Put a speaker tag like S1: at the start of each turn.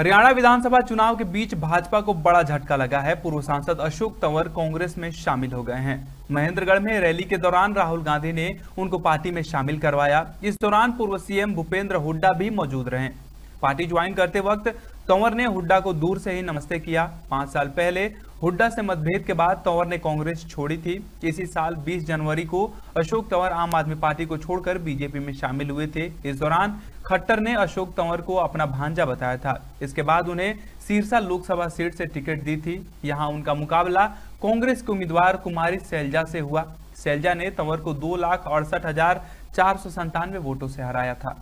S1: हरियाणा विधानसभा चुनाव के बीच भाजपा को बड़ा झटका लगा है। पूर्व सांसद अशोक तंवर कांग्रेस में शामिल हो गए हैं। महेंद्रगढ़ में रैली के दौरान राहुल गांधी ने उनको पार्टी में शामिल करवाया। इस दौरान पूर्व सीएम भूपेंद्र हुड्डा भी मौजूद रहे। पार्टी ज्वाइन करते वक्त तंवर ने हुड्डा को दूर से ही नमस्ते किया। पाँच साल पहले हुड्डा से मतभेद के बाद तंवर ने कांग्रेस छोड़ी थी। इसी साल 20 जनवरी को अशोक तंवर आम आदमी पार्टी को छोड़कर बीजेपी में शामिल हुए थे। इस दौरान खट्टर ने अशोक तंवर को अपना भांजा बताया था। इसके बाद उन्हें सिरसा लोकसभा सीट से टिकट दी थी। यहाँ उनका मुकाबला कांग्रेस के उम्मीदवार कुमारी सैलजा से हुआ। सैलजा ने तंवर को दो लाख अड़सठ हज़ार चार सौ संतानवे वोटों से हराया था।